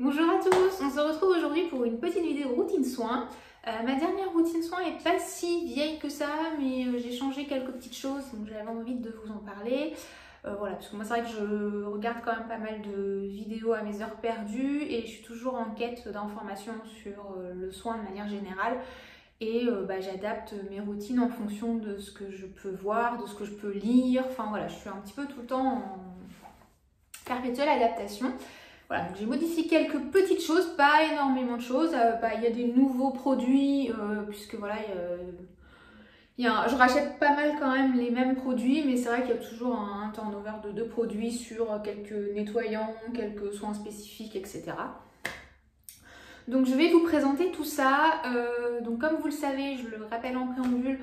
Bonjour à tous, on se retrouve aujourd'hui pour une petite vidéo routine soin. Euh, ma dernière routine soin est pas si vieille que ça, mais euh, j'ai changé quelques petites choses, donc j'avais envie de vous en parler. Euh, voilà, parce que moi c'est vrai que je regarde quand même pas mal de vidéos à mes heures perdues et je suis toujours en quête d'informations sur le soin de manière générale. Et bah, j'adapte mes routines en fonction de ce que je peux voir, de ce que je peux lire. Enfin voilà, je suis un petit peu tout le temps en perpétuelle adaptation. J'ai modifié quelques petites choses, pas énormément de choses. Euh, bah, il y a des nouveaux produits, euh, puisque voilà, je rachète pas mal quand même les mêmes produits, mais c'est vrai qu'il y a toujours un, turnover de deux produits sur quelques nettoyants, quelques soins spécifiques, etc. Donc je vais vous présenter tout ça. Euh, donc comme vous le savez, je le rappelle en préambule,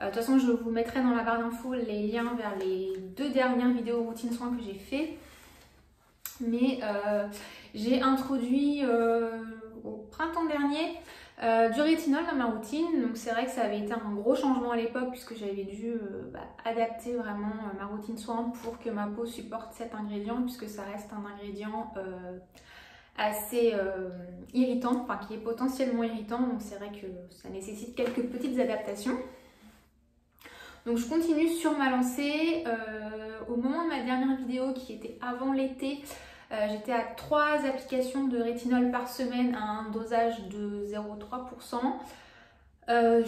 de toute façon je vous mettrai dans la barre d'infos les liens vers les deux dernières vidéos routine soins que j'ai fait mais euh, j'ai introduit euh, au printemps dernier euh, du rétinol dans ma routine, donc c'est vrai que ça avait été un gros changement à l'époque puisque j'avais dû bah, adapter vraiment ma routine soin pour que ma peau supporte cet ingrédient puisque ça reste un ingrédient assez irritant, enfin qui est potentiellement irritant, donc c'est vrai que ça nécessite quelques petites adaptations. Donc je continue sur ma lancée. Au moment de ma dernière vidéo qui était avant l'été, euh, j'étais à 3 applications de rétinol par semaine à un dosage de 0,3%. Euh,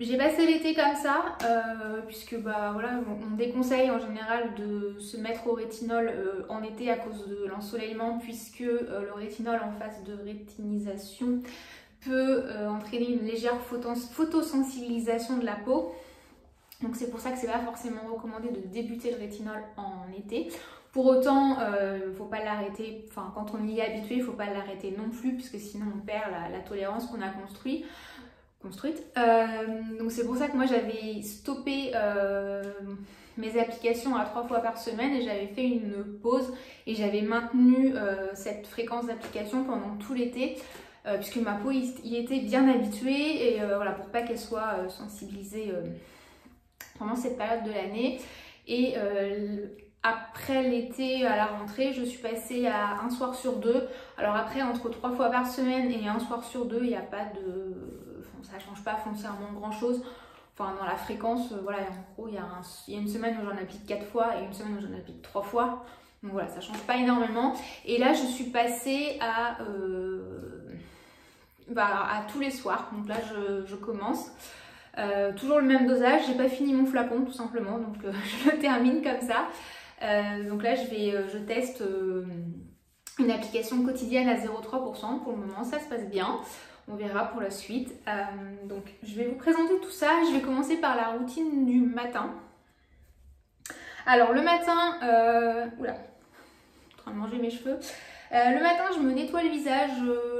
j'ai passé l'été comme ça, euh, puisque bah voilà, on, déconseille en général de se mettre au rétinol en été à cause de l'ensoleillement, puisque le rétinol en phase de rétinisation peut entraîner une légère photosensibilisation de la peau. Donc c'est pour ça que c'est pas forcément recommandé de débuter le rétinol en été. Pour autant, euh, faut pas l'arrêter, enfin quand on y est habitué, il faut pas l'arrêter non plus, puisque sinon on perd la, tolérance qu'on a construit, construite. Euh, donc c'est pour ça que moi j'avais stoppé euh, mes applications à trois fois par semaine et j'avais fait une pause et j'avais maintenu cette fréquence d'application pendant tout l'été. puisque ma peau y, était bien habituée et voilà pour pas qu'elle soit sensibilisée pendant cette période de l'année et après l'été, à la rentrée, je suis passée à un soir sur deux. Alors après, entre trois fois par semaine et un soir sur deux, il n'y a pas de... Enfin, ça change pas foncièrement grand-chose. Enfin, dans la fréquence, euh, voilà, en gros, il y, a une semaine où j'en applique quatre fois et une semaine où j'en applique trois fois. Donc voilà, ça change pas énormément. Et là, je suis passée à, euh, bah, à tous les soirs. Donc là, je, commence. Euh, toujours le même dosage. J'ai pas fini mon flacon, tout simplement. Donc je le termine comme ça. Euh, donc là, je, vais, euh, je teste euh, une application quotidienne à 0,3%. Pour le moment, ça se passe bien. On verra pour la suite. donc, je vais vous présenter tout ça. Je vais commencer par la routine du matin. Alors, le matin... oula, en train de manger mes cheveux. le matin, je me nettoie le visage.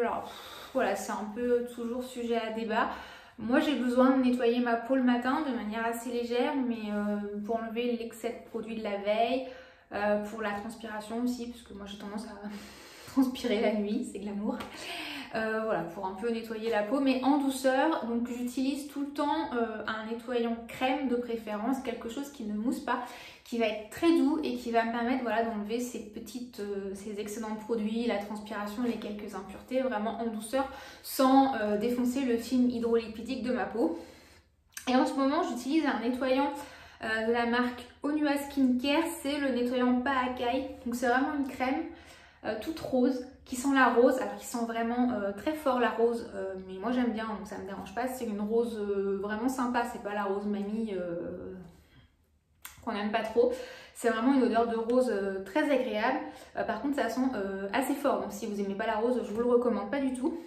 alors, voilà, c'est un peu toujours sujet à débat. Moi, j'ai besoin de nettoyer ma peau le matin de manière assez légère, mais euh, pour enlever l'excès de produits de la veille, euh, pour la transpiration aussi, parce que moi j'ai tendance à transpirer la nuit, c'est glamour. Euh, voilà, pour un peu nettoyer la peau, mais en douceur. Donc j'utilise tout le temps un nettoyant crème de préférence, quelque chose qui ne mousse pas, qui va être très doux et qui va me permettre voilà, d'enlever ces petites, euh, ces excédents de produits, la transpiration les quelques impuretés vraiment en douceur sans euh, défoncer le film hydrolipidique de ma peau. Et en ce moment j'utilise un nettoyant euh, de la marque Onua Skincare, c'est le nettoyant Paakai. Donc c'est vraiment une crème toute rose qui sent la rose, alors qui sent vraiment très fort la rose, mais moi j'aime bien donc ça me dérange pas, c'est une rose vraiment sympa, c'est pas la rose mamie qu'on n'aime pas trop. C'est vraiment une odeur de rose euh, très agréable. Euh, par contre, ça sent euh, assez fort. Donc si vous n'aimez pas la rose, je vous le recommande pas du tout.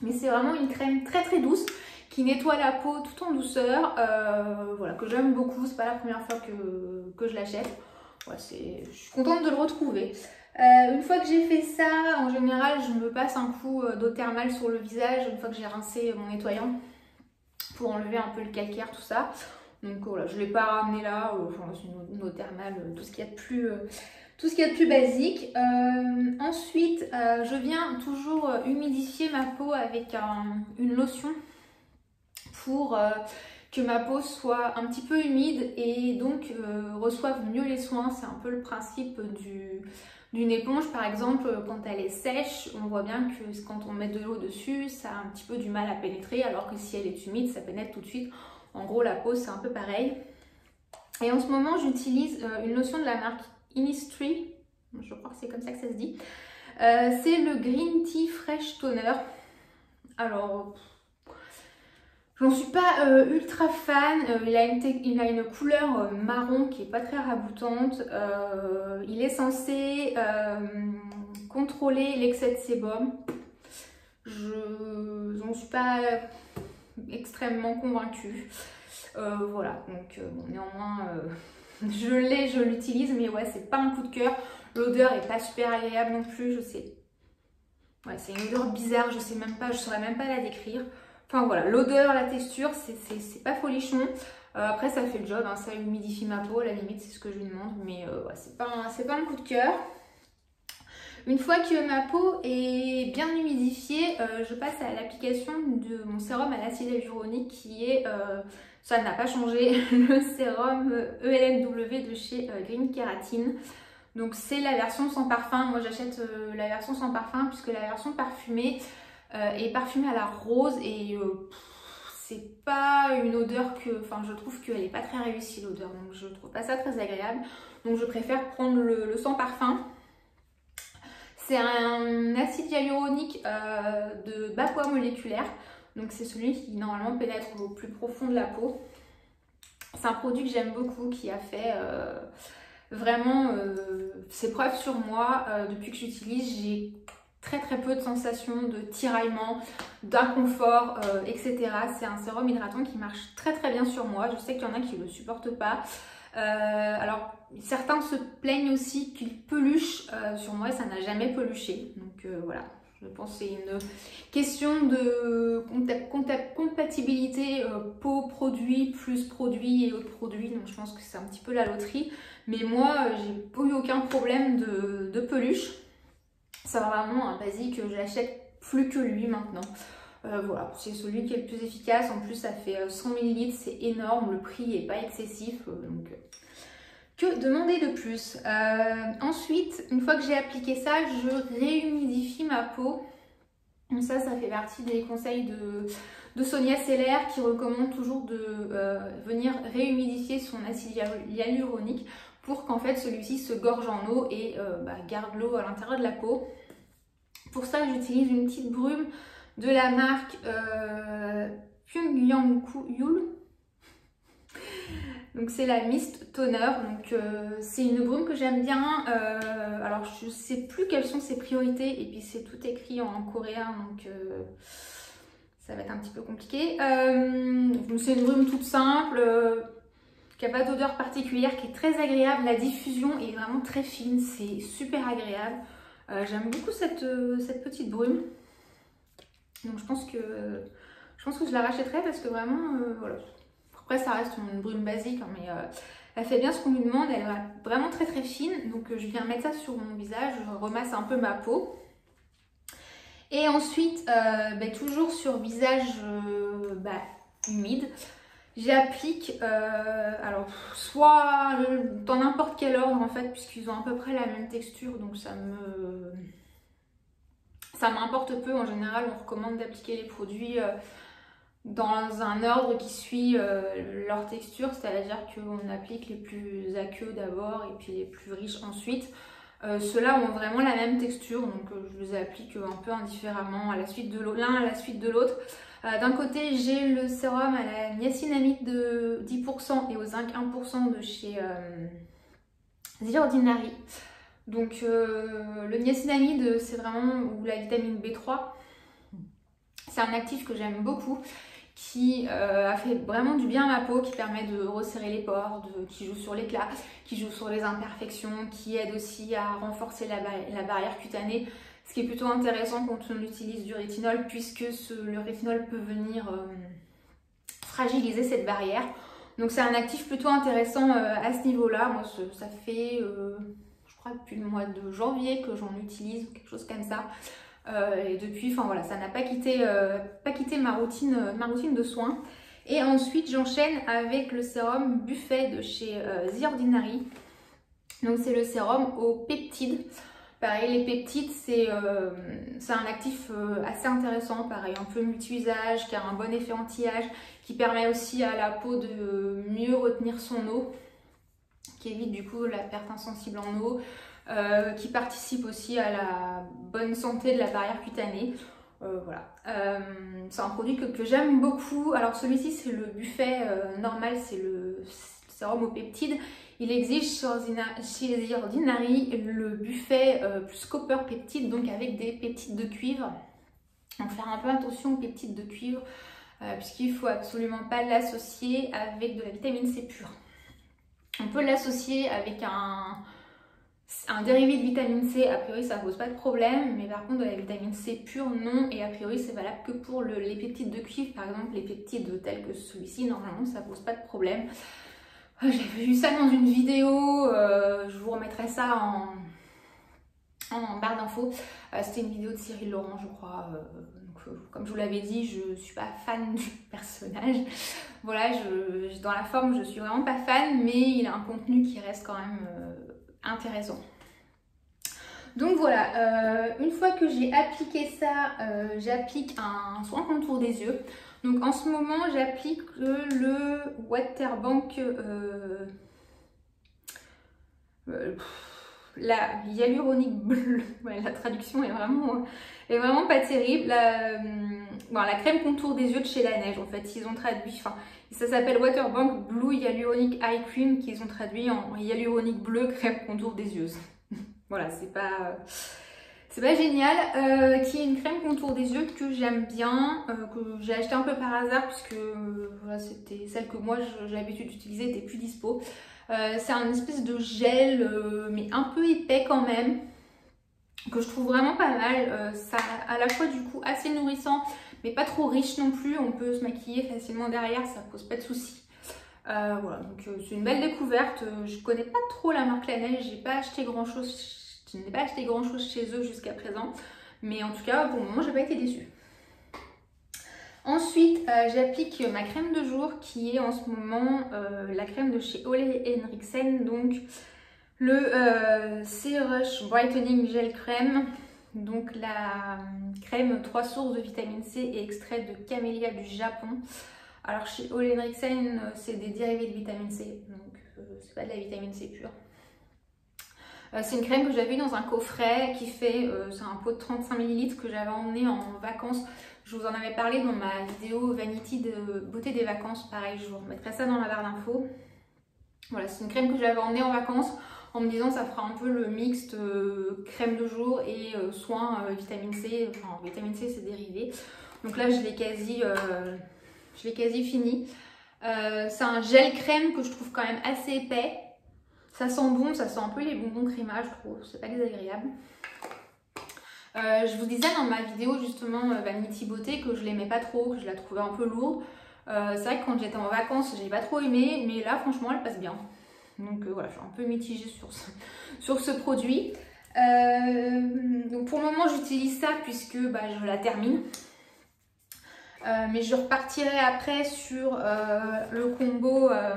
Mais c'est vraiment une crème très très douce qui nettoie la peau tout en douceur. voilà, que j'aime beaucoup. C'est pas la première fois que, que je l'achète. je suis contente de le retrouver. Une fois que j'ai fait ça, en général, je me passe un coup d'eau thermale sur le visage une fois que j'ai rincé mon nettoyant pour enlever un peu le calcaire, tout ça. Donc voilà, je ne l'ai pas ramené là, euh, c'est une, eau thermale, euh, tout ce qu'il y a de plus, euh, tout ce qu'il y a de plus basique. ensuite, je viens toujours humidifier ma peau avec une lotion pour que ma peau soit un petit peu humide et donc reçoive mieux les soins. C'est un peu le principe du, d'une éponge par exemple quand elle est sèche on voit bien que quand on met de l'eau dessus ça a un petit peu du mal à pénétrer alors que si elle est humide ça pénètre tout de suite. En gros la peau c'est un peu pareil. Et en ce moment j'utilise euh, une lotion de la marque Innisfree je crois que c'est comme ça que ça se dit. Euh, c'est le Green Tea Fresh Toner. Alors J'en suis pas euh, ultra fan, euh, il, a une couleur euh, marron qui est pas très raboutante. il est censé contrôler l'excès de sébum. Je n'en suis pas extrêmement convaincue. voilà, donc néanmoins je l'ai, je l'utilise, mais ouais, c'est pas un coup de cœur. L'odeur est pas super agréable non plus, je sais. Ouais, c'est une odeur bizarre, je sais même pas, je saurais même pas la décrire. Enfin voilà, l'odeur, la texture, c'est pas folichon. Euh, après, ça fait le job, hein, ça humidifie ma peau, à la limite, c'est ce que je lui demande. Mais euh, c'est pas, un, pas coup de cœur. Une fois que ma peau est bien humidifiée, euh, je passe à l'application de mon sérum à l'acide hyaluronique qui est, ça n'a pas changé, le sérum ELMW de chez Green Keratine. Donc c'est la version sans parfum, moi j'achète la version sans parfum puisque la version parfumée, et parfumée à la rose et euh, c'est pas une odeur que, enfin je trouve qu'elle est pas très réussie l'odeur donc je trouve pas ça très agréable. Donc je préfère prendre le, sans parfum. C'est un acide hyaluronique euh, de bas poids moléculaire. Donc c'est celui qui normalement pénètre au plus profond de la peau. C'est un produit que j'aime beaucoup qui a fait vraiment ses preuves sur moi depuis que j'utilise. J'ai très très peu de sensations de tiraillement, d'inconfort, euh, etc. C'est un sérum hydratant qui marche très très bien sur moi. Je sais qu'il y en a qui ne le supportent pas. Euh, alors certains se plaignent aussi qu'il peluche euh, sur moi, ça n'a jamais peluché. Donc voilà, je pense que c'est une question de compatibilité peau-produit plus produit et autres produits. Donc je pense que c'est un petit peu la loterie. Mais moi, j'ai eu aucun problème de, de peluche. C'est vraiment un basique, je l'achète plus que lui maintenant. Euh, voilà, c'est celui qui est le plus efficace. En plus, ça fait 100 euh, ml, c'est énorme. Le prix n'est pas excessif. Euh, donc, que demander de plus? Ensuite, une fois que j'ai appliqué ça, je réhumidifie ma peau. Donc ça, ça fait partie des conseils de, de Sonia Seller qui recommande toujours de venir réhumidifier son acide hyaluronique pour qu'en fait celui-ci se gorge en eau et bah, garde l'eau à l'intérieur de la peau. Pour ça, j'utilise une petite brume de la marque euh, Yul. Donc c'est la Mist Toner. Donc euh, c'est une brume que j'aime bien. Euh, alors je sais plus quelles sont ses priorités et puis c'est tout écrit en coréen donc euh, ça va être un petit peu compliqué. c'est une brume toute simple qui n'a pas d'odeur particulière, qui est très agréable. La diffusion est vraiment très fine, c'est super agréable. Euh, j'aime beaucoup euh, cette, petite brume. Donc je pense que je la rachèterai parce que vraiment, euh, voilà. Après ça reste une brume basique, hein, mais elle fait bien ce qu'on lui demande. Elle est vraiment très très fine. Donc je viens mettre ça sur mon visage, je remasse un peu ma peau. Et ensuite, ben, toujours sur visage bah, humide, J'applique, euh, alors soit dans n'importe quel ordre en fait, puisqu'ils ont à peu près la même texture, donc ça me ça m'importe peu. En général, on recommande d'appliquer les produits euh, dans un ordre qui suit euh, leur texture, c'est-à-dire qu'on applique les plus aqueux d'abord et puis les plus riches ensuite. Ceux-là ont vraiment la même texture, donc je les applique un peu indifféremment à la suite de l'un à la suite de l'autre. Euh, d'un côté, j'ai le sérum à la niacinamide de 10% et au zinc 1% de chez euh, The Ordinary. Donc euh, le niacinamide, c'est vraiment, ou la vitamine B3, c'est un actif que j'aime beaucoup qui a fait vraiment du bien à ma peau, qui permet de resserrer les pores, qui joue sur l'éclat, qui joue sur les imperfections, qui aide aussi à renforcer la barrière cutanée ce qui est plutôt intéressant quand on utilise du rétinol puisque le rétinol peut venir euh, fragiliser cette barrière. Donc c'est un actif plutôt intéressant euh, à ce niveau-là. Moi ça fait, euh, je crois depuis le mois de janvier que j'en utilise, quelque chose comme ça. et depuis, enfin voilà, ça n'a pas quitté, pas quitté ma, routine, ma routine de soins. Et ensuite j'enchaîne avec le sérum Buffet de chez The Ordinary. Donc c'est le sérum aux peptides. Pareil, les peptides, c'est un actif assez intéressant, pareil, un peu multi-usage, qui a un bon effet anti-âge, qui permet aussi à la peau de mieux retenir son eau, qui évite du coup la perte insensible en eau, qui participe aussi à la bonne santé de la barrière cutanée. Euh, voilà. Euh, c'est un produit que, j'aime beaucoup. Alors celui-ci c'est le buffet euh, normal, c'est le sérum aux peptides. Il existe chez les Ordinary le buffet plus copper peptide, donc avec des peptides de cuivre. Donc faire un peu attention aux peptides de cuivre, puisqu'il ne faut absolument pas l'associer avec de la vitamine C pure. On peut l'associer avec un, dérivé de vitamine C, a priori ça pose pas de problème, mais par contre de la vitamine C pure, non, et a priori c'est valable que pour les peptides de cuivre, par exemple les peptides tels que celui-ci, normalement ça pose pas de problème. Euh, J'ai vu ça dans une vidéo, euh, je vous remettrai ça en, en barre d'infos. Euh, c'était une vidéo de Cyril Laurent, je crois. comme je vous l'avais dit, je suis pas fan du personnage. Voilà, dans la forme, je suis vraiment pas fan, mais il a un contenu qui reste quand même intéressant. Donc voilà, euh, une fois que j'ai appliqué ça, euh, j'applique un soin contour des yeux. Donc en ce moment, j'applique le, Waterbank, euh, la hyaluronique bleue. la traduction est vraiment, est vraiment pas terrible. La, la crème contour des yeux de chez La Neige, en fait, ils ont traduit, ça s'appelle Waterbank Blue Hyaluronic Eye Cream qu'ils ont traduit en hyaluronique bleu crème contour des yeux. voilà, c'est pas c'est pas génial. Euh, qui est une crème contour des yeux que j'aime bien, euh, que j'ai acheté un peu par hasard puisque voilà, c'était celle que moi j'ai l'habitude d'utiliser, était plus dispo. Euh, c'est un espèce de gel mais un peu épais quand même que je trouve vraiment pas mal. ça à la fois du coup assez nourrissant mais pas trop riche non plus. On peut se maquiller facilement derrière, ça pose pas de soucis. Euh, voilà, donc euh, c'est une belle découverte. Euh, je connais pas trop la marque La Neige, j'ai pas acheté grand chose, je n'ai pas acheté grand chose chez eux jusqu'à présent. Mais en tout cas, pour le moment, j'ai pas été déçue. Ensuite, j'applique ma crème de jour qui est en ce moment la crème de chez Ole Henriksen, donc le C-Rush Brightening Gel Crème. Donc la crème 3 sources de vitamine C et extrait de camélia du Japon. Alors chez Ole Henriksen, euh, c'est des dérivés de vitamine C, donc euh, c'est pas de la vitamine C pure. Euh, c'est une crème que j'avais dans un coffret qui fait, c'est un pot de 35 ml que j'avais emmené en vacances. Je vous en avais parlé dans ma vidéo Vanity de beauté des vacances. Pareil, je vous remettrai ça dans la barre d'infos. Voilà, c'est une crème que j'avais emmenée en vacances en me disant ça fera un peu le mixte crème de jour et soin vitamine C. Enfin, vitamine C, c'est dérivé. Donc là, je l'ai quasi fini. Euh, c'est un gel crème que je trouve quand même assez épais. Ça sent bon, ça sent un peu les bonbons créma, je trouve. C'est pas désagréable. Euh, je vous disais dans ma vidéo justement euh, Vanity Beauté que je l'aimais pas trop, que je la trouvais un peu lourde. c'est vrai que quand j'étais en vacances, j'ai pas trop aimé, mais là franchement elle passe bien. Donc voilà, je suis un peu mitigée sur ce, sur ce produit. donc pour le moment j'utilise ça puisque bah, je la termine. Euh, mais je repartirai après sur euh, le combo euh,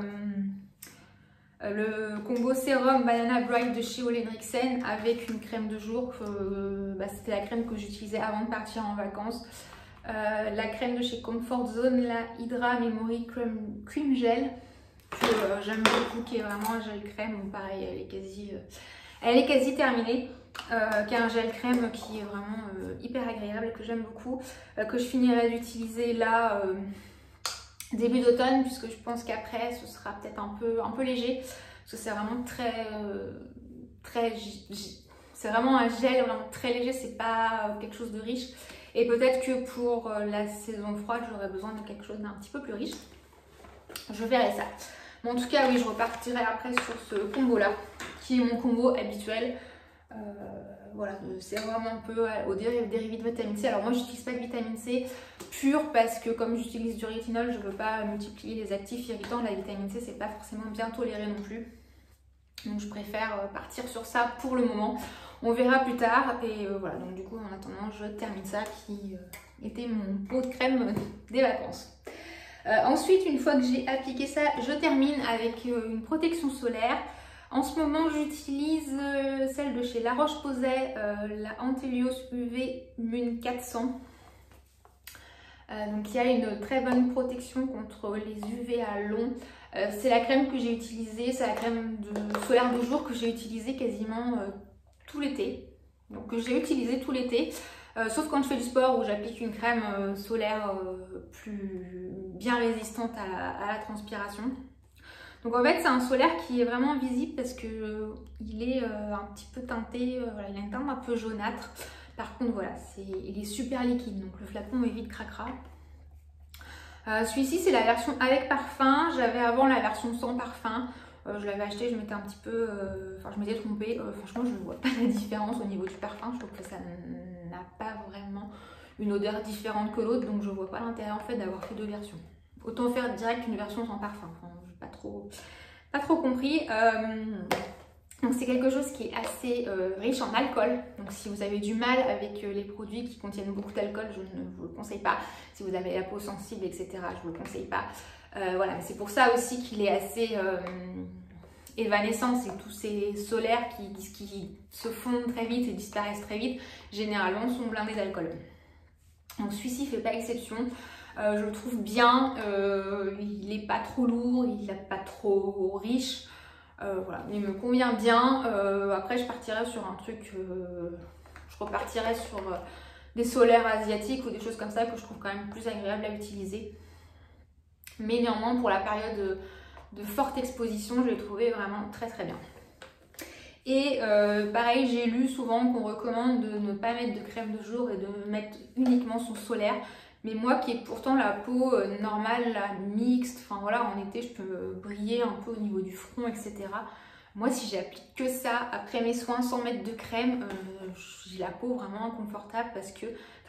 le combo sérum Banana Bright de chez Ole avec une crème de jour. Bah, c'était la crème que j'utilisais avant de partir en vacances. la crème de chez Comfort Zone, la Hydra Memory Cream, Gel que j'aime beaucoup, qui est vraiment un gel crème. pareil, elle est quasi, elle est quasi terminée. Euh, qui est un gel crème qui est vraiment euh, hyper agréable, que j'aime beaucoup, euh, que je finirai d'utiliser là début d'automne, puisque je pense qu'après ce sera peut-être un peu, un peu léger, parce que c'est vraiment très, très, c'est vraiment un gel vraiment très léger, c'est pas quelque chose de riche. Et peut-être que pour la saison froide, j'aurais besoin de quelque chose d'un petit peu plus riche. Je verrai ça. Mais en tout cas, oui, je repartirai après sur ce combo-là, qui est mon combo habituel. Euh, voilà, c'est vraiment un peu au dérivé de vitamine C. Alors moi, j'utilise pas de vitamine C pure parce que comme j'utilise du rétinol, je veux pas multiplier les actifs irritants. La vitamine C, c'est pas forcément bien toléré non plus. Donc je préfère euh, partir sur ça pour le moment. On verra plus tard. Et euh, voilà, donc du coup, en attendant, je termine ça qui était mon pot de crème des vacances. ensuite, une fois que j'ai appliqué ça, je termine avec une protection solaire. En ce moment, j'utilise euh, celle de chez La Roche-Posay, euh, la Antelios UV Mun 400. Euh, donc, il y a une très bonne protection contre les UV à long. c'est la crème que j'ai utilisée, c'est la crème de solaire de jour que j'ai utilisée quasiment tout l'été. Donc, que j'ai utilisée tout l'été. sauf quand je fais du sport où j'applique une crème solaire plus bien résistante à la transpiration. Donc en fait c'est un solaire qui est vraiment visible parce que euh, il est euh, un petit peu teinté, euh, voilà, il a une teinte un peu jaunâtre. Par contre voilà, il est super liquide donc le flacon est vite cracra. Celui-ci c'est la version avec parfum, j'avais avant la version sans parfum. je l'avais acheté, je m'étais un petit peu, enfin je m'étais trompée. franchement je ne vois pas la différence au niveau du parfum, je trouve que ça n'a pas vraiment une odeur différente que l'autre donc je vois pas l'intérêt en fait d'avoir fait deux versions. Autant faire direct une version sans parfum pas trop, pas trop compris. Euh, donc c'est quelque chose qui est assez euh, riche en alcool. Donc si vous avez du mal avec euh, les produits qui contiennent beaucoup d'alcool, je ne vous le conseille pas. Si vous avez la peau sensible, etc., je ne vous le conseille pas. voilà, c'est pour ça aussi qu'il est assez évanescent. C'est tous ces solaires qui, qui se fondent très vite et disparaissent très vite, généralement sont blindés d'alcool. Donc celui-ci fait pas exception. Euh, je le trouve bien, euh, il n'est pas trop lourd, il n'est pas trop riche. Euh, voilà, il me convient bien. après, je partirai sur un truc, je repartirai sur des solaires asiatiques ou des choses comme ça que je trouve quand même plus agréable à utiliser. Mais néanmoins, pour la période de, forte exposition, je l'ai trouvé vraiment très très bien. Et pareil, j'ai lu souvent qu'on recommande de ne pas mettre de crème de jour et de mettre uniquement son solaire. Mais moi qui ai pourtant la peau euh, normale, mixte, enfin voilà, en été je peux briller un peu au niveau du front, etc. Moi si j'applique que ça après mes soins sans mettre de crème, euh, j'ai la peau vraiment inconfortable parce que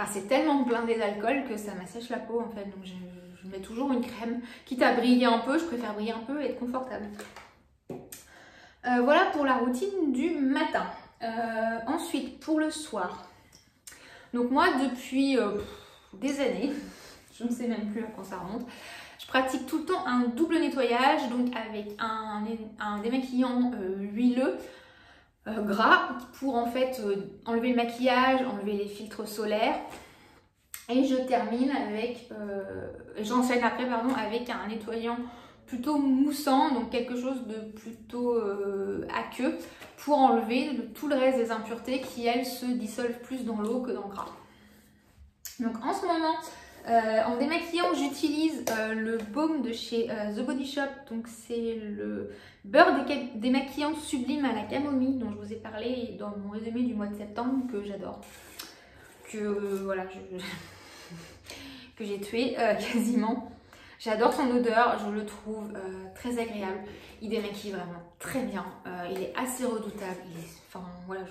c'est tellement blindé d'alcool que ça m'assèche la peau en fait. Donc je, mets toujours une crème. Quitte à briller un peu, je préfère briller un peu et être confortable. Euh, voilà pour la routine du matin. ensuite pour le soir. Donc moi depuis des années, je ne sais même plus à quand ça remonte. Je pratique tout le temps un double nettoyage, donc avec un, démaquillant euh, huileux, euh, gras, pour en fait euh, enlever le maquillage, enlever les filtres solaires. Et je termine avec, j'enchaîne après pardon, avec un nettoyant plutôt moussant, donc quelque chose de plutôt aqueux, pour enlever tout le reste des impuretés qui elles se dissolvent plus dans l'eau que dans le gras. Donc en ce moment, euh, en démaquillant, j'utilise euh, le baume de chez euh, The Body Shop. Donc c'est le beurre démaquillant sublime à la camomille dont je vous ai parlé dans mon résumé du mois de septembre que j'adore. Que voilà, que j'ai tué quasiment. J'adore son odeur, je le trouve très agréable. Il démaquille vraiment très bien. il est assez redoutable. Enfin voilà,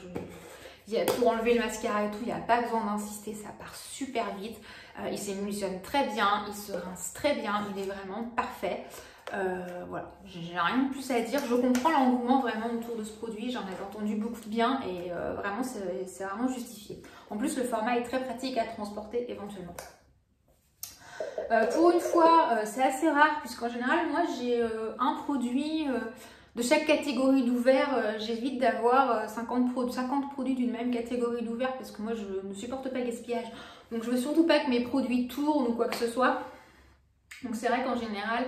pour enlever le mascara et tout, il n'y a pas besoin d'insister, ça part super vite. Euh, il s'émulsionne très bien, il se rince très bien, il est vraiment parfait. Euh, voilà, j'ai rien de plus à dire. Je comprends l'engouement vraiment autour de ce produit. J'en avais entendu beaucoup de bien et euh, vraiment, c'est vraiment justifié. En plus, le format est très pratique à transporter éventuellement. pour une fois, c'est assez rare puisqu'en général, moi, j'ai un produit de chaque catégorie d'ouvert, euh, j'évite d'avoir 50, euh, 50 produits d'une même catégorie d'ouvert parce que moi je ne supporte pas le. Donc je veux surtout pas que mes produits tournent ou quoi que ce soit. Donc c'est vrai qu'en général,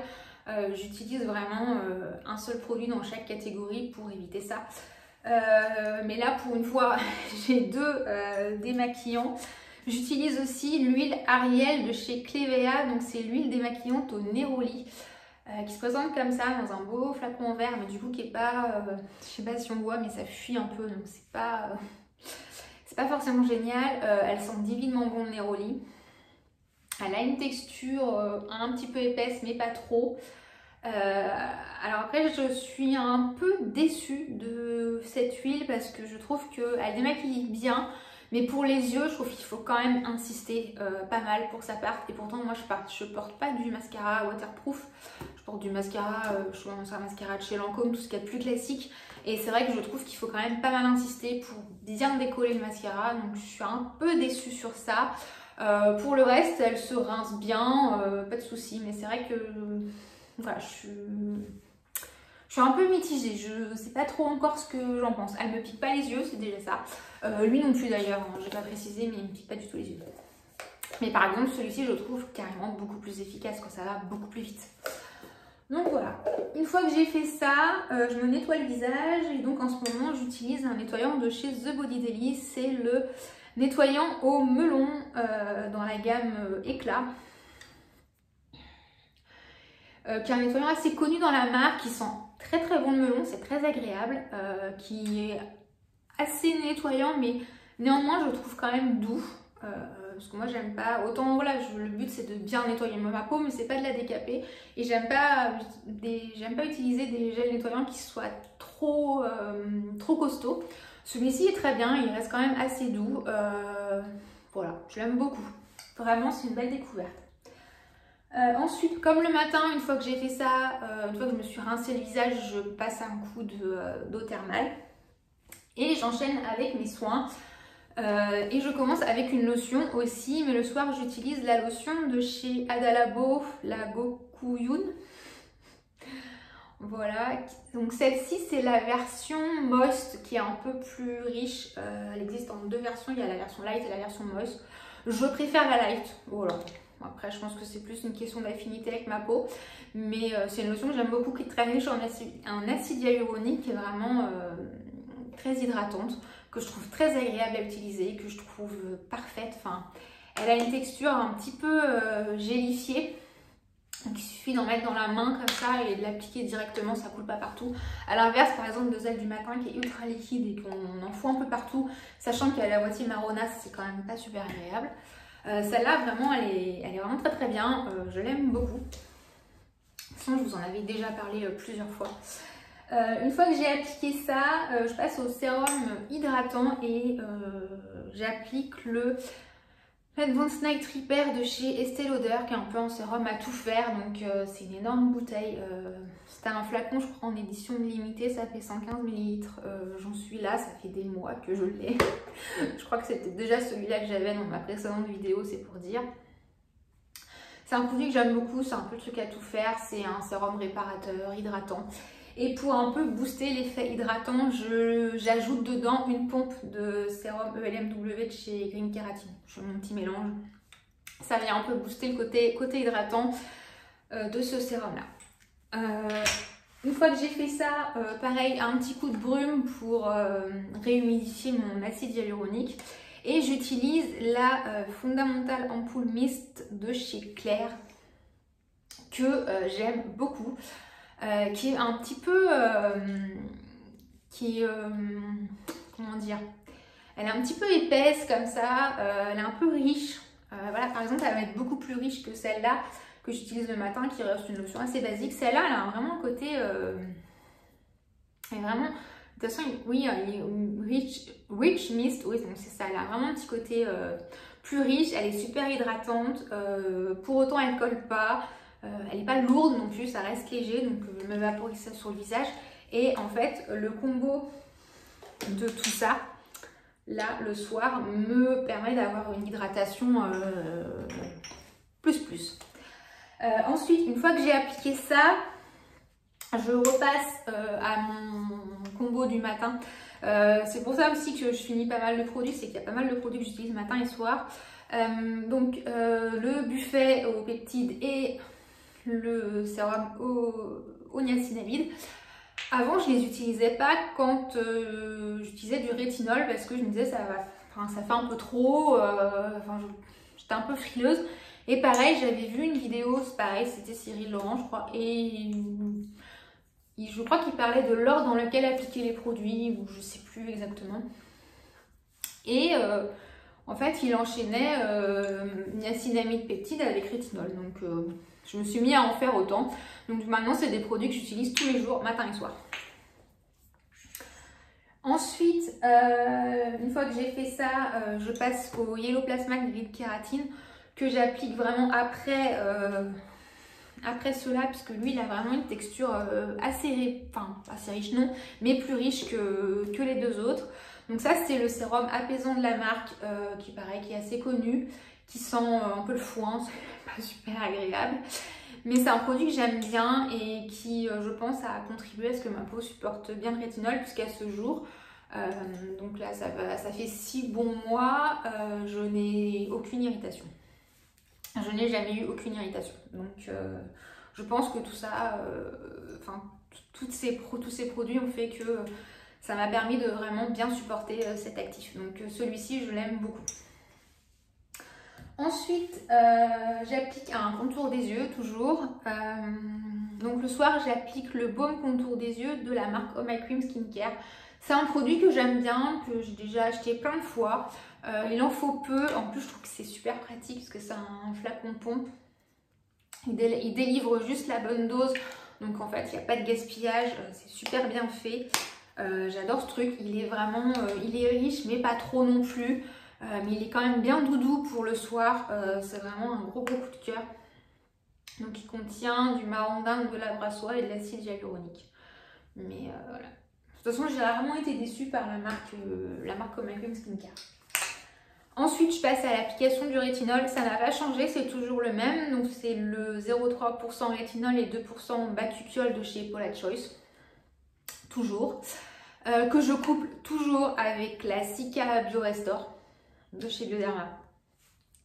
euh, j'utilise vraiment un seul produit dans chaque catégorie pour éviter ça. mais là pour une fois, j'ai deux démaquillants. J'utilise aussi l'huile Ariel de chez Clevea, donc c'est l'huile démaquillante au Neroli. Euh, qui se présente comme ça dans un beau flacon verre, mais du coup qui est pas, euh, je sais pas si on voit, mais ça fuit un peu, donc c'est pas, euh, c'est pas forcément génial. elle sent divinement bon le Neroli. Elle a une texture un petit peu épaisse, mais pas trop. alors après, je suis un peu déçue de cette huile parce que je trouve qu'elle démaquille bien. Mais pour les yeux, je trouve qu'il faut quand même insister pas mal pour que ça parte. Et pourtant, moi, je, ne porte pas du mascara waterproof du mascara, euh, je pense un mascara de chez Lancôme, tout ce qu'il y a de plus classique. Et c'est vrai que je trouve qu'il faut quand même pas mal insister pour bien décoller le mascara. Donc je suis un peu déçue sur ça. Euh, pour le reste, elle se rince bien, euh, pas de souci. Mais c'est vrai que voilà, je suis, Je suis un peu mitigée, je sais pas trop encore ce que j'en pense. Elle me pique pas les yeux, c'est déjà ça. Euh, lui non plus d'ailleurs, hein, je vais pas préciser, mais il me pique pas du tout les yeux. Mais par exemple, celui-ci, je trouve carrément beaucoup plus efficace quand ça va beaucoup plus vite. Donc voilà, une fois que j'ai fait ça, euh, je me nettoie le visage et donc en ce moment j'utilise un nettoyant de chez The Body Daily, c'est le nettoyant au melon euh, dans la gamme euh, qui est un nettoyant assez connu dans la marque, qui sent très très bon le melon, c'est très agréable, qui est assez nettoyant mais néanmoins je le trouve quand même doux parce que moi j'aime pas autant voilà le but c'est de bien nettoyer ma peau mais c'est pas de la décaper et j'aime pas pas utiliser des gels nettoyants qui soient trop euh, trop costauds. Celui-ci est très bien il reste quand même assez doux euh, voilà je l'aime beaucoup. Vraiment c'est une belle découverte euh, ensuite, comme le matin, une fois que j'ai fait ça, une fois que je me suis rincé le visage, je passe un coup d'eau thermale. Et j'enchaîne avec mes soins. Euh, et je commence avec une lotion aussi, mais le soir j'utilise la lotion de chez Adalabo, la Gokuyun. Voilà, donc celle-ci c'est la version Moist qui est un peu plus riche. Euh, elle existe en deux versions, il y a la version light et la version Moist. Je préfère la light, voilà. Après je pense que c'est plus une question d'affinité avec ma peau, mais euh, c'est une lotion que j'aime beaucoup qui très riche en acide, acide hyaluronique qui est vraiment très hydratante que je trouve très agréable à utiliser, que je trouve euh, parfaite. Enfin, elle a une texture un petit peu euh, gélifiée. Donc il suffit d'en mettre dans la main comme ça et de l'appliquer directement, ça coule pas partout. À l'inverse, par exemple, de celle du matin qui est ultra liquide et qu'on en fout un peu partout, sachant qu'elle la moitié marronasse, c'est quand même pas super agréable. Euh, celle-là, vraiment, elle est, elle est vraiment très très bien. je l'aime beaucoup. Façon, je vous en avais déjà parlé plusieurs fois. Euh, une fois que j'ai appliqué ça, euh, je passe au sérum hydratant et euh, j'applique le Advanced Night Repair de chez Estée Lauder qui est un peu un sérum à tout faire. Donc c'est une énorme bouteille. c'est un flacon, je crois, en édition limitée. Ça fait 115 ml. J'en suis là, ça fait des mois que je l'ai. je crois que c'était déjà celui-là que j'avais dans ma précédente vidéo, c'est pour dire. C'est un produit que j'aime beaucoup, c'est un peu le truc à tout faire. C'est un sérum réparateur, hydratant. Et pour un peu booster l'effet hydratant, j'ajoute dedans une pompe de sérum ELMW de chez Green Keratin. Je fais mon petit mélange. Ça vient un peu booster le côté, côté hydratant euh, de ce sérum-là. Euh, une fois que j'ai fait ça, euh, pareil, un petit coup de brume pour réhumidifier mon acide hyaluronique. Et j'utilise la Fondamentale Ampoule Mist de chez Claire que j'aime beaucoup. Euh, qui est un petit peu... Euh, qui euh, comment dire Elle est un petit peu épaisse comme ça, elle est un peu riche. voilà, par exemple, elle va être beaucoup plus riche que celle-là que j'utilise le matin, qui reste une lotion assez basique. Celle-là, elle a vraiment un côté... elle est vraiment... De toute façon, oui, rich, rich mist, oui, donc c'est ça. Elle a vraiment un petit côté plus riche. Elle est super hydratante. pour autant, elle colle pas. Euh, elle n'est pas lourde non plus, ça reste léger, donc je me vaporise ça sur le visage. Et en fait, le combo de tout ça, là, le soir, me permet d'avoir une hydratation euh, plus plus. Euh, ensuite, une fois que j'ai appliqué ça, je repasse à mon combo du matin. c'est pour ça aussi que je finis pas mal de produits, c'est qu'il y a pas mal de produits que j'utilise matin et soir. donc le buffet aux peptides et le sérum au, niacinamide. Avant, je les utilisais pas quand euh, j'utilisais du rétinol parce que je me disais ça va, ça fait un peu trop, euh, j'étais un peu frileuse. Et pareil, j'avais vu une vidéo, pareil, c'était Cyril Laurent, je crois, et je crois qu'il parlait de l'ordre dans lequel appliquer les produits, ou je sais plus exactement. Et euh, en fait, il enchaînait niacinamide peptide avec rétinol. Donc, je me suis mis à en faire autant. Donc maintenant, c'est des produits que j'utilise tous les jours, matin et soir. Ensuite, euh, une fois que j'ai fait ça, euh, je passe au Yellow Plasma Grid Kératine que j'applique vraiment après, euh, après cela, puisque lui, il a vraiment une texture assez, enfin, assez riche, non, mais plus riche que, que les deux autres. Donc ça, c'est le sérum apaisant de la marque, qui paraît, qui est assez connu, qui sent un peu le foin, c'est pas super agréable. Mais c'est un produit que j'aime bien et qui, je pense, a contribué à ce que ma peau supporte bien le rétinol puisqu'à ce jour, donc là ça, ça fait 6 bons mois, je n'ai aucune irritation. Je n'ai jamais eu aucune irritation. Donc je pense que tout ça, enfin tous ces produits ont fait que ça m'a permis de vraiment bien supporter euh, cet actif. Donc euh, celui-ci, je l'aime beaucoup. Ensuite, euh, j'applique un contour des yeux, toujours. donc le soir, j'applique le baume contour des yeux de la marque Oh My Cream Skincare. C'est un produit que j'aime bien, que j'ai déjà acheté plein de fois. il en faut peu. En plus, je trouve que c'est super pratique parce que c'est un flacon pompe. Il, délivre juste la bonne dose. Donc en fait, il n'y a pas de gaspillage. C'est super bien fait. Euh, j'adore ce truc, il est vraiment, euh, il est riche mais pas trop non plus. Euh, mais il est quand même bien doudou pour le soir. c'est vraiment un gros coup de cœur. Donc il contient du marron d'Inde, de la brassoie et de l'acide hyaluronique. Mais voilà. De toute façon, j'ai vraiment été déçue par la marque, la marque Skincare. Ensuite, je passe à l'application du rétinol. Ça n'a pas changé, c'est toujours le même. Donc, c'est le 0,3% rétinol et 2% bacuchiol de chez Paula Choice. Toujours. Euh, que je couple toujours avec la Sika BioRestore de chez Bioderma.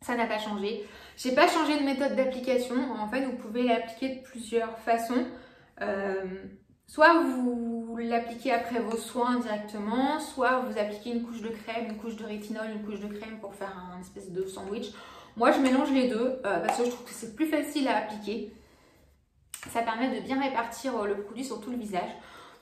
Ça n'a pas changé. J'ai pas changé de méthode d'application. En fait, vous pouvez l'appliquer de plusieurs façons. Euh, soit vous l'appliquez après vos soins directement, soit vous appliquez une couche de crème, une couche de rétinol, une couche de crème pour faire un espèce de sandwich. Moi, je mélange les deux euh, parce que je trouve que c'est plus facile à appliquer. Ça permet de bien répartir le produit sur tout le visage.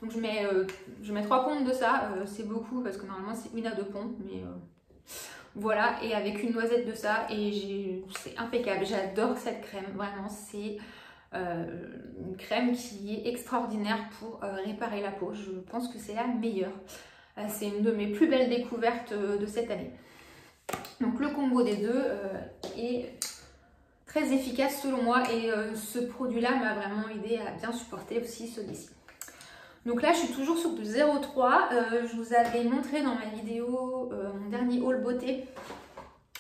Donc je mets, euh, je 3 pompes de ça, euh, c'est beaucoup parce que normalement c'est une à deux pompes, mais euh, voilà, et avec une noisette de ça, et c'est impeccable. J'adore cette crème, vraiment, c'est une crème qui est extraordinaire pour réparer la peau. Je pense que c'est la meilleure. c'est une de mes plus belles découvertes de cette année. Donc le combo des deux est très efficace selon moi et ce produit là m'a vraiment aidé à bien supporter aussi celui-ci. Donc là, je suis toujours sur du 0,3. Euh, je vous avais montré dans ma vidéo, euh, mon dernier haul beauté,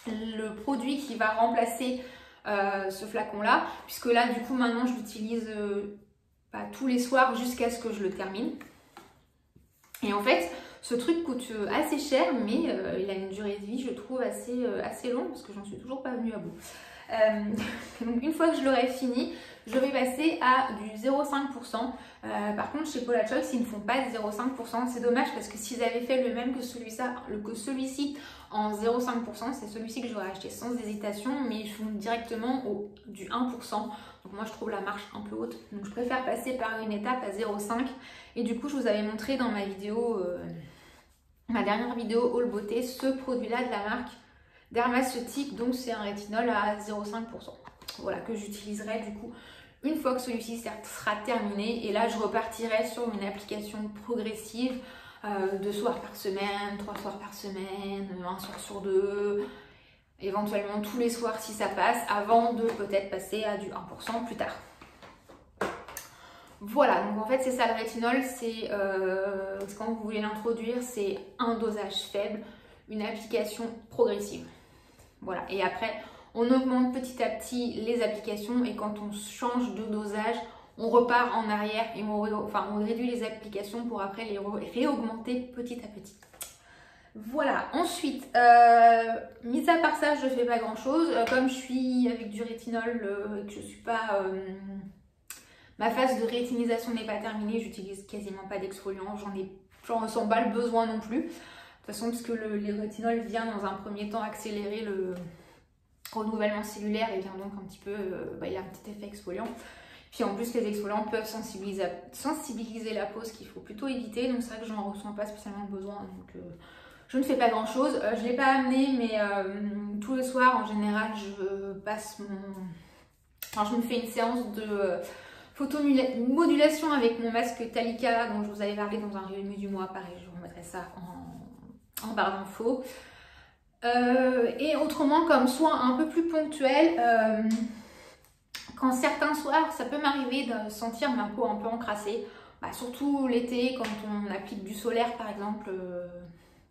le produit qui va remplacer euh, ce flacon-là. Puisque là, du coup, maintenant, je l'utilise pas tous les soirs jusqu'à ce que je le termine. Et en fait, ce truc coûte assez cher, mais il a une durée de vie, je trouve, assez, assez longue parce que j'en suis toujours pas venue à bout. donc une fois que je l'aurai fini, je vais passer à du 0,5%. Euh, par contre, chez Paula Choice, ils ne font pas de 0,5%. C'est dommage parce que s'ils avaient fait le même que celui-ci en 0,5%, c'est celui-ci que j'aurais acheté sans hésitation, mais ils font directement au, du 1%. Donc moi, je trouve la marche un peu haute. Donc je préfère passer par une étape à 0,5. Et du coup, je vous avais montré dans ma vidéo, euh, ma dernière vidéo All Beauté, ce produit-là de la marque Dermaceutique. Donc c'est un rétinol à 0,5%. Voilà, que j'utiliserai du coup une fois que celui-ci sera terminé. Et là, je repartirai sur une application progressive, euh, deux soirs par semaine, trois soirs par semaine, un soir sur deux, éventuellement tous les soirs si ça passe, avant de peut-être passer à du 1% plus tard. Voilà, donc en fait c'est ça le rétinol, c'est euh, quand vous voulez l'introduire, c'est un dosage faible, une application progressive. Voilà, et après on augmente petit à petit les applications et quand on change de dosage, on repart en arrière et on, réduit les applications pour après les réaugmenter petit à petit. Voilà, ensuite, euh, mis à part ça, je ne fais pas grand chose. Euh, comme je suis avec du rétinol euh, et que je suis pas. ma phase de rétinisation n'est pas terminée, j'utilise quasiment pas d'exfoliant, j'en ai. J'en ressens pas le besoin non plus. De toute façon, parce que le, les vient dans un premier temps accélérer le, renouvellement cellulaire et vient donc un petit peu, euh, bah, il y a un petit effet exfoliant. Puis en plus, les exfoliants peuvent sensibiliser, la peau, ce qu'il faut plutôt éviter. Donc c'est vrai que j'en ressens pas spécialement besoin. Donc euh, je ne fais pas grand chose. Euh, je ne l'ai pas amené, mais tous les soirs, en général, je passe mon... Enfin, je me fais une séance de photomodulation avec mon masque Talika dont je vous avais parlé dans un revenu du mois. Pareil, je vous remettrai ça en, en barre d'infos. Euh, et autrement, comme soin un peu plus ponctuel, euh, quand certains soirs, ça peut m'arriver de sentir ma peau un peu encrassée. Bah, surtout l'été, quand on applique du solaire par exemple, euh,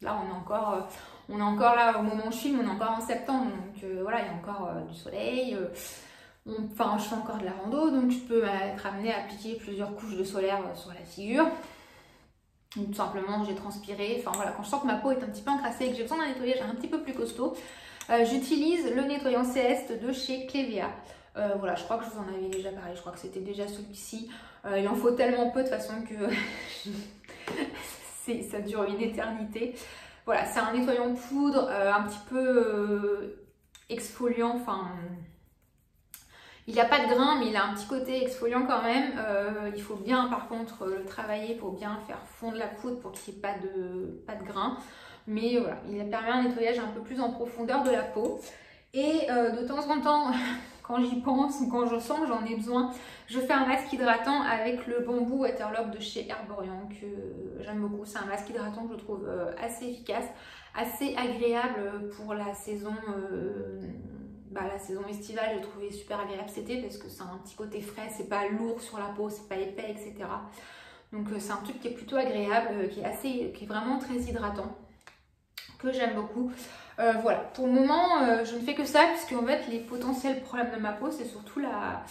Là, on est encore, on est encore là au moment où je filme, on est encore en septembre, donc voilà, il y a encore du soleil. enfin, je fais encore de la rando, donc je peux être amenée à appliquer plusieurs couches de solaire sur la figure. Ou tout simplement, j'ai transpiré. Enfin voilà, quand je sens que ma peau est un petit peu encrassée et que j'ai besoin d'un nettoyage un petit peu plus costaud, euh, j'utilise le nettoyant CS de chez Clevia. Euh, voilà, je crois que je vous en avais déjà parlé, je crois que c'était déjà celui-ci. Euh, il en faut tellement peu de façon que ça dure une éternité. Voilà, c'est un nettoyant poudre un petit peu exfoliant, enfin il n'a pas de grain, mais il a un petit côté exfoliant quand même. il faut bien, par contre, le travailler pour bien faire fondre la poudre pour qu'il n'y ait pas de, pas grain. Mais voilà, il permet un nettoyage un peu plus en profondeur de la peau. Et euh, de temps en temps, quand j'y pense ou quand je sens que j'en ai besoin, je fais un masque hydratant avec le bambou Waterlock de chez Herborian que j'aime beaucoup. C'est un masque hydratant que je trouve euh, assez efficace, assez agréable pour la saison, euh, bah, la saison estivale. J'ai trouvé super agréable cet été parce que c'est un petit côté frais, c'est pas lourd sur la peau, c'est pas épais, etc. Donc c'est un truc qui est plutôt agréable, qui est assez, qui est vraiment très hydratant que j'aime beaucoup. Euh, voilà, pour le moment, euh, je ne fais que ça, puisque en fait, les potentiels problèmes de ma peau, c'est surtout la,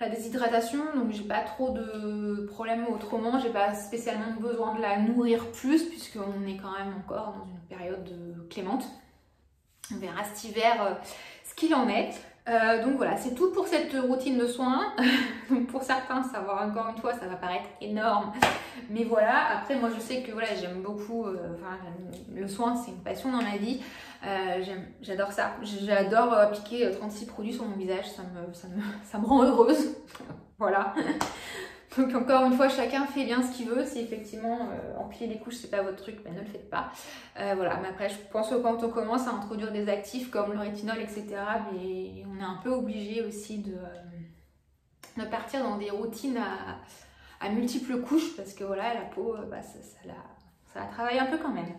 la, déshydratation. Donc, j'ai pas trop de problèmes autrement. J'ai pas spécialement besoin de la nourrir plus, puisqu'on est quand même encore dans une période clémente. On verra cet hiver euh, qu'il en est. Euh, donc voilà, c'est tout pour cette routine de soins. pour certains, va encore une fois, ça va paraître énorme. Mais voilà, après moi je sais que voilà, j'aime beaucoup, euh, le soin c'est une passion dans ma vie. Euh, j'adore ça. J'adore appliquer 36 produits sur mon visage, ça me, ça me, ça me rend heureuse. voilà. Donc encore une fois, chacun fait bien ce qu'il veut. Si effectivement euh, empiler les couches c'est pas votre truc, ben ne le faites pas. Euh, voilà, mais après je pense que quand on commence à introduire des actifs comme le rétinol, etc., mais on est un peu obligé aussi de, euh, partir dans des routines à, multiples couches parce que voilà, la peau, bah, ça, la, ça la travaille un peu quand même.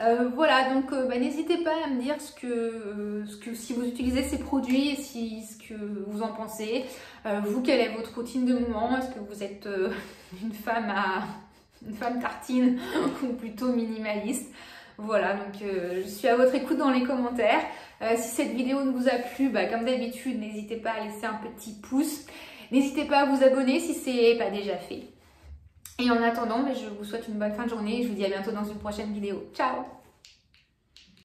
Euh, voilà, donc euh, bah, n'hésitez pas à me dire ce que, que, si vous utilisez ces produits, si, ce que vous en pensez. Euh, vous, quelle est votre routine de moment? Est-ce que vous êtes une femme à une femme tartine ou plutôt minimaliste? Voilà, donc je suis à votre écoute dans les commentaires. si cette vidéo vous a plu, bah, comme d'habitude, n'hésitez pas à laisser un petit pouce. N'hésitez pas à vous abonner si ce n'est pas déjà fait. Et en attendant, je vous souhaite une bonne fin de journée et je vous dis à bientôt dans une prochaine vidéo. Ciao